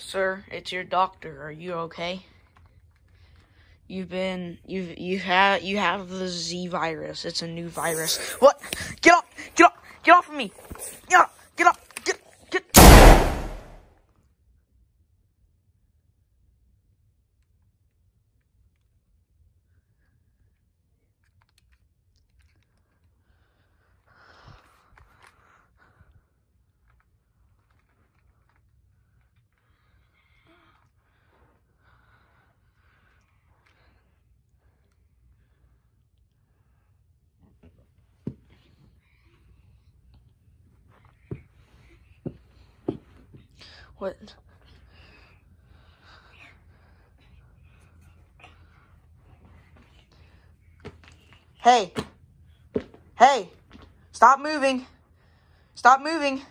Sir, it's your doctor. Are you okay? You've been you've you have you have the Z virus. It's a new virus. What? Get off! Get off! Get off of me! Get off! Get off! Get get. What? Hey! Hey! Stop moving! Stop moving!